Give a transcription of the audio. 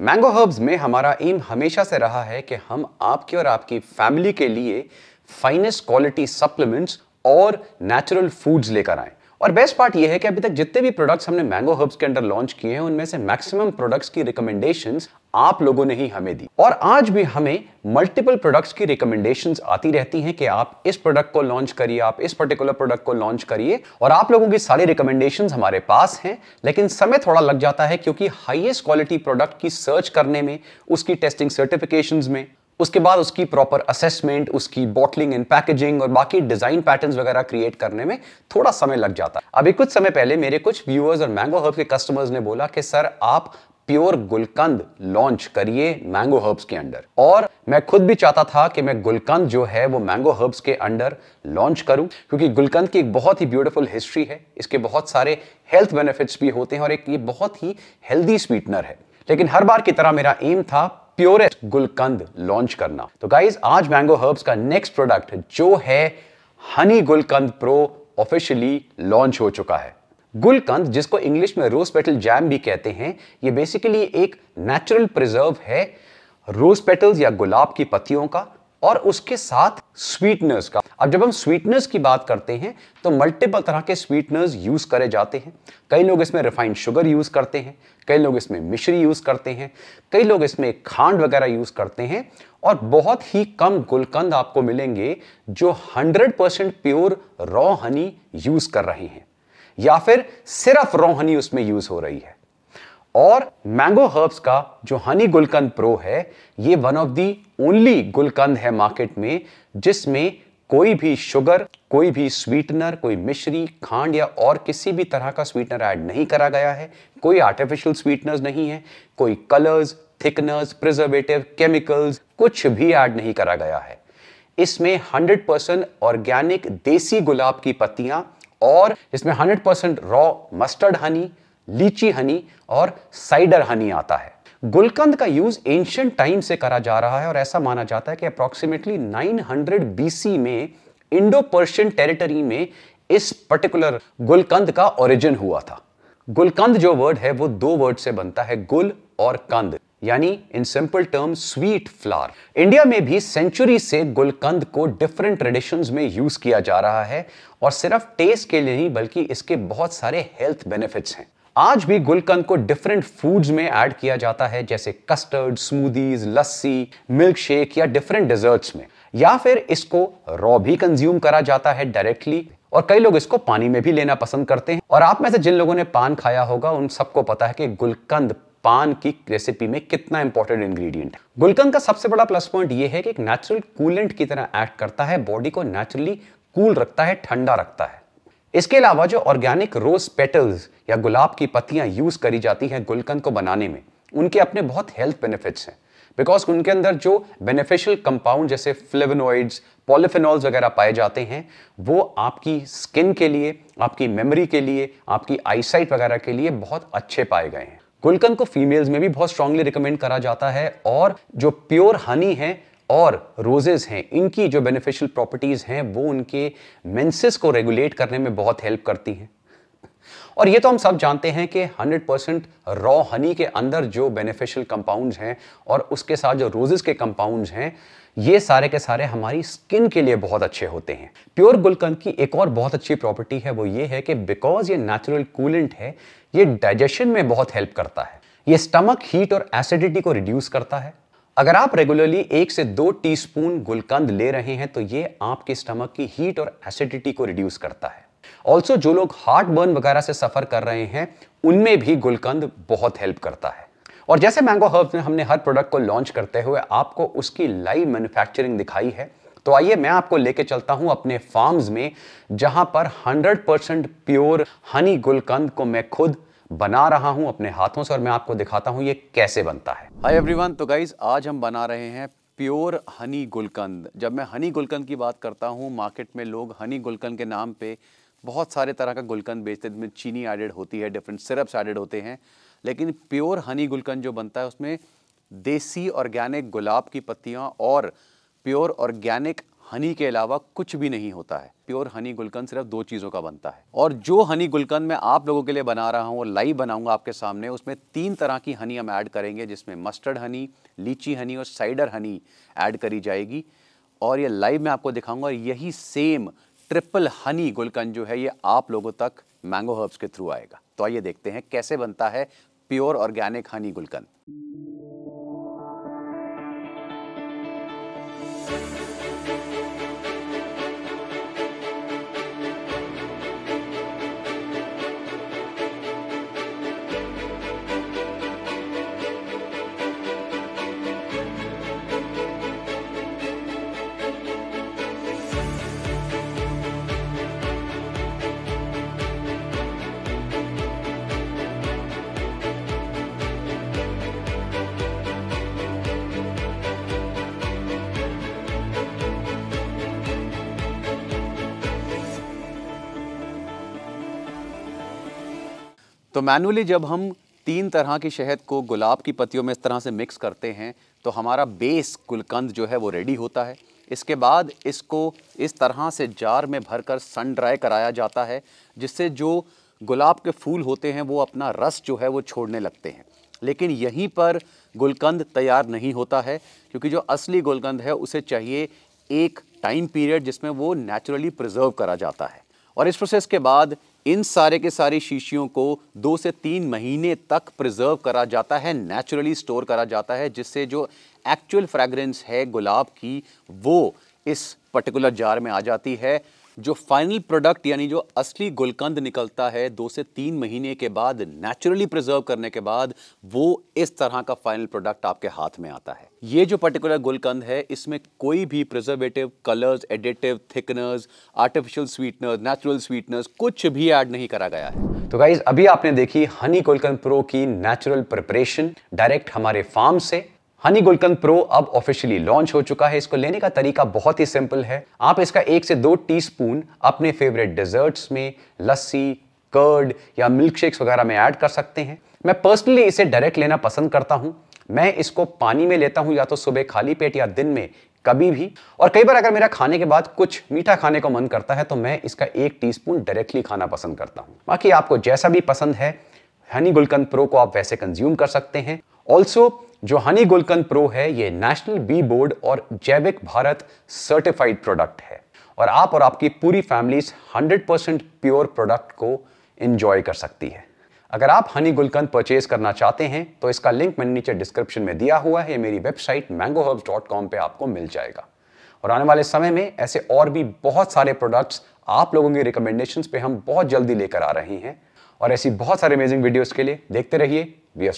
Mango herbs में हमारा M हमेशा से रहा है कि हम आपके और आपकी फैमिली के लिए फाइनेस्ट क्वालिटी सप्लीमेंट्स और नेचुरल फूड्स लेकर आए। और बेस्ट पार्ट ये है कि अभी तक जितने भी प्रोडक्ट्स हमने मैंगो हर्ब्स के अंदर लॉन्च किए हैं, उनमें से मैक्सिमम प्रोडक्ट्स की रिकमेंडेशंस आप लोगों ने ही हमें दी। और आज भी हमें मल्टीपल प्रोडक्ट्स की रिकमेंडेशंस आती रहती हैं कि आप इस प्रोडक्ट को लॉन्च करिए, आप इस पर्टिकुलर प्रोडक्ट को लॉन्च करिए, और आप लोगों की सारी रिकमेंडेशंस हमारे पास हैं, लेकिन समय थोड़ा लग जाता है क्योंकि हाईएस्ट क्वालिटी प्रोडक्ट की सर्च करने में, उसकी टेस्टिंग सर्टिफिकेशंस में उसके बाद उसकी प्रॉपर असेसमेंट उसकी बॉटलिंग एंड पैकेजिंग और बाकी डिज़ाइन पैटर्न्स वगैरह क्रिएट करने में थोड़ा समय लग जाता। है अभी कुछ समय पहले मेरे कुछ व्यूअर्स और मैंगो हर्ब के कस्टमर्स ने बोला कि, सर, आप प्योर गुलकंद लॉन्च करिए मैंगो हर्ब्स के अंडर और मैं खुद भी चाहता था कि मैं गुलकंद जो है वो मैंगो हर्ब्स के अंडर लॉन्च करूँ, क्योंकि गुलकंद की एक बहुत ही ब्यूटीफुल हिस्ट्री है। इसके बहुत सारे हेल्थ बेनिफिट्स भी होते हैं और एक ये बहुत ही हेल्दी स्वीटनर है। लेकिन हर बार की तरह मेरा एम था प्योरेस्ट गुलकंद लॉन्च करना। तो गाइज़ आज मैंगो हर्ब्स का नेक्स्ट प्रोडक्ट जो है Honey Gulkand Pro officially launch हो चुका है। गुलकंद, जिसको इंग्लिश में रोज पेटल जैम भी कहते हैं, ये बेसिकली एक नेचुरल प्रिजर्व है रोज पेटल्स या गुलाब की पत्तियों का, और उसके साथ स्वीटनर्स का। अब जब हम स्वीटनर्स की बात करते हैं तो मल्टीपल तरह के स्वीटनर्स यूज़ करे जाते हैं। कई लोग इसमें रिफाइंड शुगर यूज़ करते हैं, कई लोग इसमें मिश्री यूज़ करते हैं, कई लोग इसमें खांड वगैरह यूज़ करते हैं और बहुत ही कम गुलकंद आपको मिलेंगे जो 100% प्योर रॉ हनी यूज़ कर रहे हैं। या फिर सिर्फ़ रॉ हनी उसमें यूज़ हो रही है। और मैंगो हर्ब्स का जो हनी गुलकंद प्रो है, ये one of the only gulkand है मार्केट में, जिसमें कोई भी शुगर कोई भी स्वीटनर कोई मिश्री, खांड या और किसी भी तरह का स्वीटनर ऐड नहीं करा गया है। कोई आर्टिफिशियल स्वीटनर्स नहीं है, कोई कलर्स थिकनर्स प्रिजर्वेटिव केमिकल्स कुछ भी ऐड नहीं करा गया है। इसमें 100% ऑर्गेनिक देसी गुलाब की पत्तियाँ और इसमें 100% रॉ मस्टर्ड हनी लीची हनी और साइडर हनी आता है। गुलकंद का यूज़ एंशियंट टाइम से करा जा रहा है और ऐसा माना जाता है कि अप्रोक्सीमेटली 900 बीसी में इंडो पर्शियन टेरिटरी में इस पर्टिकुलर गुलकंद का ओरिजिन हुआ था। गुलकंद जो वर्ड है, वो दो वर्ड से बनता है, गुल और कंद। यानी in simple term sweet flower. India में भी सेंचुरी से गुलकंद को डिफरेंट ट्रेडिशंस में यूज़ किया जा रहा है और सिर्फ़ टेस्ट के लिए नहीं, बल्कि इसके बहुत सारे हेल्थ बेनिफिट्स हैं। आज भी गुलकंद को डिफरेंट फूड्स में ऐड किया जाता है, जैसे custard smoothies lassi milk shake या डिफरेंट डिजर्ट्स में। या फिर इसको रॉ भी कंज्यूम करा जाता है डायरेक्टली और कई लोग इसको पानी में भी लेना पसंद करते हैं। और आप में से जिन लोगों ने पान खाया होगा, उन सबको पता है कि गुलकंद पान की रेसिपी में कितना इंपॉर्टेंट इंग्रेडिएंट है। गुलकंद का सबसे बड़ा प्लस पॉइंट यह है कि एक नेचुरल कूलेंट की तरह एक्ट करता है बॉडी को नेचुरली कूल रखता है, ठंडा रखता है। इसके अलावा जो ऑर्गेनिक रोज पेटल्स या गुलाब की पत्तियाँ यूज़ करी जाती हैं गुलकंद को बनाने में, उनके अपने बहुत हेल्थ बेनिफिट्स हैं। बिकॉज़ उनके अंदर जो बेनिफिशियल कंपाउंड जैसे फ्लेवनोइड्स पॉलिफेनॉल्स वगैरह पाए जाते हैं, वो आपकी स्किन के लिए, आपकी मेमोरी के लिए, आपकी आईसाइट वगैरह के लिए बहुत अच्छे पाए गए हैं। गुलकंद को फीमेल्स में भी बहुत स्ट्रांगली रिकमेंड करा जाता है और जो प्योर हनी है और रोजेस हैं, इनकी जो बेनिफिशियल प्रॉपर्टीज़ हैं, वो उनके मेंसेस को रेगुलेट करने में बहुत हेल्प करती हैं। और ये तो हम सब जानते हैं कि 100 परसेंट रॉ हनी के अंदर जो बेनिफिशियल कंपाउंड्स हैं और उसके साथ जो रोजेस के कंपाउंड्स हैं, ये सारे के सारे हमारी स्किन के लिए बहुत अच्छे होते हैं। प्योर गुलकंद की एक और बहुत अच्छी प्रॉपर्टी है, वो ये है कि बिकॉज़ ये नेचुरल कूलेंट है, ये डाइजेशन में बहुत हेल्प करता है। ये स्टमक हीट और एसिडिटी को रिड्यूस करता है। अगर आप रेगुलरली एक से दो टीस्पून गुलकंद ले रहे हैं तो ये आपके स्टमक की हीट और एसिडिटी को रिड्यूस करता है। ऑल्सो जो लोग हार्ट बर्न वगैरह से सफ़र कर रहे हैं, उनमें भी गुलकंद बहुत हेल्प करता है। और जैसे मैंगो हर्ब्स में हमने हर प्रोडक्ट को लॉन्च करते हुए आपको उसकी लाइव मैन्युफैक्चरिंग दिखाई है तो आइए मैं आपको लेके चलता हूँ अपने फार्म्स में, जहाँ पर 100% प्योर हनी गुलकंद को मैं खुद बना रहा हूँ अपने हाथों से और मैं आपको दिखाता हूँ ये कैसे बनता है। हाय एवरीवन तो गाइज़ आज हम बना रहे हैं प्योर हनी गुलकंद। जब मैं हनी गुलकंद की बात करता हूँ मार्केट में लोग हनी गुलकंद के नाम पे बहुत सारे तरह का गुलकंद बेचते हैं जिसमें चीनी एडेड होती है डिफरेंट सिरप्स एडेड होते हैं। लेकिन प्योर हनी गुलकंद जो बनता है, उसमें देसी ऑर्गेनिक गुलाब की पत्तियाँ और प्योर ऑर्गेनिक हनी के अलावा कुछ भी नहीं होता है। प्योर हनी गुलकंद सिर्फ़ दो चीज़ों का बनता है। और जो हनी गुलकंद मैं आप लोगों के लिए बना रहा हूँ लाइव बनाऊँगा आपके सामने, उसमें तीन तरह की हनी हम ऐड करेंगे, जिसमें मस्टर्ड हनी, लीची हनी और साइडर हनी ऐड करी जाएगी। और ये लाइव में आपको दिखाऊँगा और यही सेम ट्रिपल हनी गुलकंद जो है, ये आप लोगों तक मैंगो हर्ब्स के थ्रू आएगा। तो आइए देखते हैं कैसे बनता है प्योर ऑर्गेनिक हनी गुलकंद। तो मैनुअली जब हम तीन तरह की शहद को गुलाब की पत्तियों में इस तरह से मिक्स करते हैं तो हमारा बेस गुलकंद जो है वो रेडी होता है। इसके बाद इसको इस तरह से जार में भरकर सन ड्राई कराया जाता है, जिससे जो गुलाब के फूल होते हैं, वो अपना रस जो है वो छोड़ने लगते हैं। लेकिन यहीं पर गुलकंद तैयार नहीं होता है, क्योंकि जो असली गुलकंद है, उसे चाहिए एक टाइम पीरियड जिसमें वो नेचुरली प्रिजर्व करा जाता है। और इस प्रोसेस के बाद इन सारे के सारे शीशियों को दो से तीन महीने तक प्रिजर्व करा जाता है नेचुरली स्टोर करा जाता है, जिससे जो एक्चुअल फ्रेगरेंस है गुलाब की, वो इस पर्टिकुलर जार में आ जाती है। जो फाइनल प्रोडक्ट यानी जो असली गुलकंद निकलता है दो से तीन महीने के बाद नेचुरली प्रिजर्व करने के बाद, वो इस तरह का फाइनल प्रोडक्ट आपके हाथ में आता है। ये जो पर्टिकुलर गुलकंद है, इसमें कोई भी preservative colours additive thickeners artificial sweeteners natural sweeteners कुछ भी ऐड नहीं करा गया है। तो गाइज़ अभी आपने देखी हनी गुलकंद प्रो की नेचुरल प्रिपरेशन डायरेक्ट हमारे फार्म से। हनी गुलकंद प्रो अब ऑफिशियली लॉन्च हो चुका है। इसको लेने का तरीका बहुत ही सिंपल है। आप इसका एक से दो टीस्पून अपने फेवरेट डेजर्ट्स में लस्सी कर्ड या मिल्क शेक्स वगैरह में ऐड कर सकते हैं। मैं पर्सनली इसे डायरेक्ट लेना पसंद करता हूँ। मैं इसको पानी में लेता हूँ या तो सुबह खाली पेट या दिन में कभी भी। और कई बार अगर मेरा खाने के बाद कुछ मीठा खाने को मन करता है तो मैं इसका एक टीस्पून डायरेक्टली खाना पसंद करता हूँ। बाकी आपको जैसा भी पसंद है हनी गुलकंद प्रो को आप वैसे कंज्यूम कर सकते हैं। ऑल्सो जो हनी गुलकंद प्रो है, ये नेशनल बी बोर्ड और जैविक भारत सर्टिफाइड प्रोडक्ट है। और आप और आपकी पूरी फैमिली 100% प्योर प्रोडक्ट को इंजॉय कर सकती है। अगर आप हनी गुलकंद परचेज करना चाहते हैं तो इसका लिंक मैंने नीचे डिस्क्रिप्शन में दिया हुआ है। मेरी वेबसाइट मैंगोहर्ब्स पे आपको मिल जाएगा। और आने वाले समय में ऐसे और भी बहुत सारे प्रोडक्ट्स आप लोगों के रिकमेंडेशन पे हम बहुत जल्दी लेकर आ रहे हैं। और ऐसी बहुत सारे अमेजिंग वीडियोस के लिए देखते रहिए वी